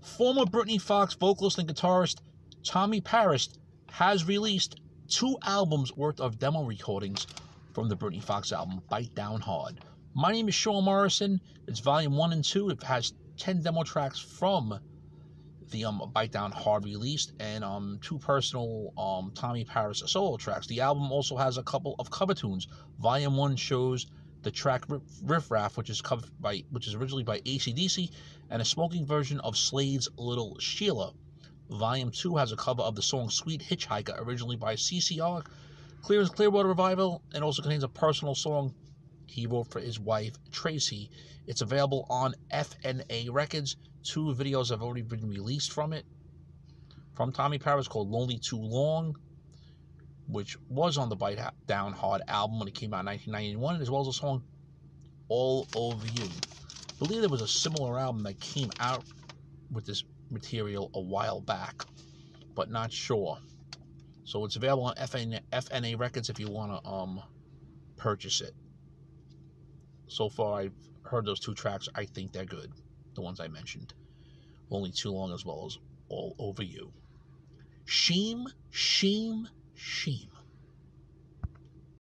Former Britny Fox vocalist and guitarist Tommy Paris has released two albums worth of demo recordings from the Britny Fox album Bite Down Hard. My name is Sean Morrison. It's volume one and two. It has 10 demo tracks from the um Bite Down Hard released and um two personal um Tommy Paris solo tracks. The album also has a couple of cover tunes. Volume one shows the track Riff Raff, which is covered by which is originally by ACDC, and a smoking version of Slade's Little Sheila. Volume two has a cover of the song Sweet Hitchhiker, originally by CCR, Clear's Clearwater Revival, and also contains a personal song he wrote for his wife Tracy. It's available on FNA Records. Two videos have already been released from it. From Tommy Paris called Lonely Too Long, which was on the Bite Down Hard album when it came out in 1991, as well as the song Roll Over You. I believe there was a similar album that came out with this material a while back, but not sure. So it's available on FNA, FNA Records if you want to um, purchase it. So far, I've heard those two tracks. I think they're good, the ones I mentioned. Lonely Too Long as well as Roll Over You. Shame, shame, shame.